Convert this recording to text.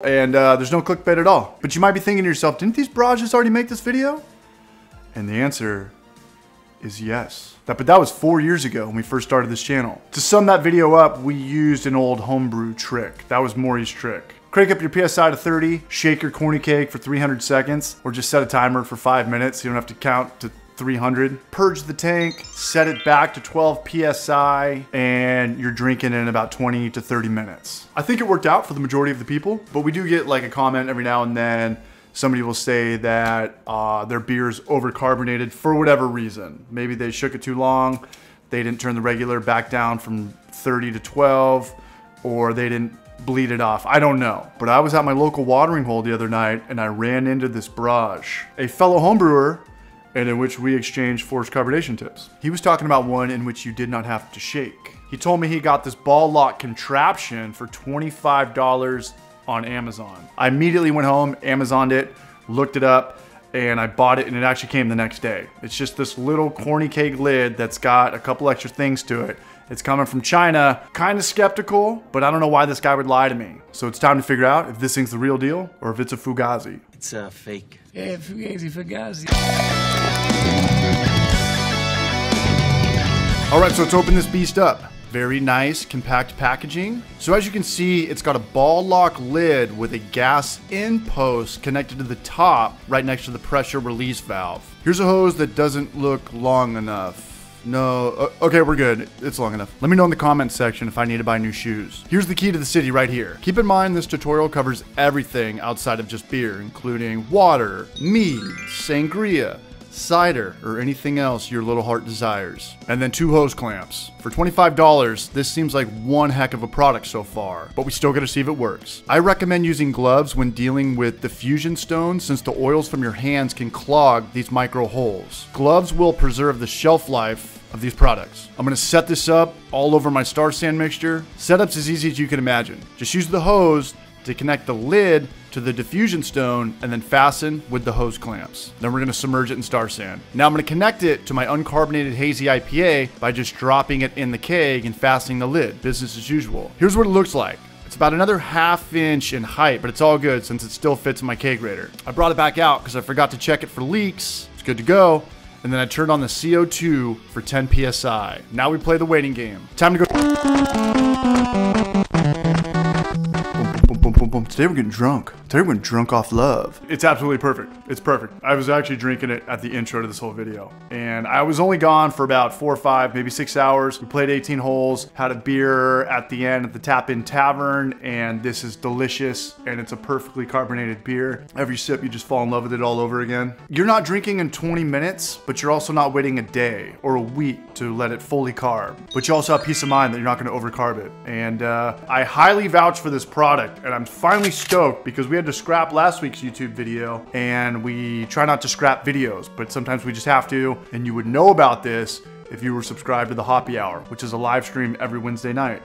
and uh, there's no clickbait at all. But you might be thinking to yourself, didn't these bras already make this video? And the answer is yes. That, but that was four years ago when we first started this channel. To sum that video up, we used an old homebrew trick. That was Maury's trick. Crank up your PSI to 30, shake your corny keg for 300 seconds, or just set a timer for five minutes you don't have to count to 300. Purge the tank, set it back to 12 PSI, and you're drinking in about 20 to 30 minutes. I think it worked out for the majority of the people, but we do get like a comment every now and then somebody will say that uh, their beer is overcarbonated for whatever reason. Maybe they shook it too long, they didn't turn the regular back down from 30 to 12, or they didn't bleed it off. I don't know. But I was at my local watering hole the other night and I ran into this barrage. A fellow homebrewer and in which we exchanged forced carbonation tips. He was talking about one in which you did not have to shake. He told me he got this ball lock contraption for $25 on Amazon. I immediately went home, Amazoned it, looked it up, and I bought it and it actually came the next day. It's just this little corny keg lid that's got a couple extra things to it. It's coming from China. Kind of skeptical, but I don't know why this guy would lie to me. So it's time to figure out if this thing's the real deal or if it's a Fugazi. It's a fake. Yeah, Fugazi, Fugazi. All right, so let's open this beast up. Very nice, compact packaging. So as you can see, it's got a ball lock lid with a gas in post connected to the top right next to the pressure release valve. Here's a hose that doesn't look long enough. No, uh, okay, we're good. It's long enough. Let me know in the comments section if I need to buy new shoes. Here's the key to the city right here. Keep in mind this tutorial covers everything outside of just beer, including water, mead, sangria, cider, or anything else your little heart desires. And then two hose clamps. For $25, this seems like one heck of a product so far, but we still gotta see if it works. I recommend using gloves when dealing with diffusion stones since the oils from your hands can clog these micro holes. Gloves will preserve the shelf life of these products. I'm gonna set this up all over my Star San mixture. Setup's as easy as you can imagine. Just use the hose to connect the lid to the diffusion stone and then fasten with the hose clamps. Then we're gonna submerge it in Star San. Now I'm gonna connect it to my uncarbonated hazy IPA by just dropping it in the keg and fastening the lid, business as usual. Here's what it looks like. It's about another half inch in height, but it's all good since it still fits in my kegerator. I brought it back out because I forgot to check it for leaks. It's good to go. And then I turned on the CO2 for 10 PSI. Now we play the waiting game. Time to go. Today we're getting drunk. Today we're getting drunk off love. It's absolutely perfect. It's perfect. I was actually drinking it at the intro to this whole video. And I was only gone for about four or five, maybe six hours. We played 18 holes, had a beer at the end at the Tap In Tavern, and this is delicious. And it's a perfectly carbonated beer. Every sip, you just fall in love with it all over again. You're not drinking in 20 minutes, but you're also not waiting a day or a week to let it fully carb. But you also have peace of mind that you're not gonna overcarb it. And uh, I highly vouch for this product, and I'm finally stoked because we had to scrap last week's YouTube video, and we try not to scrap videos, but sometimes we just have to, and you would know about this if you were subscribed to the Hoppy Hour, which is a live stream every Wednesday night.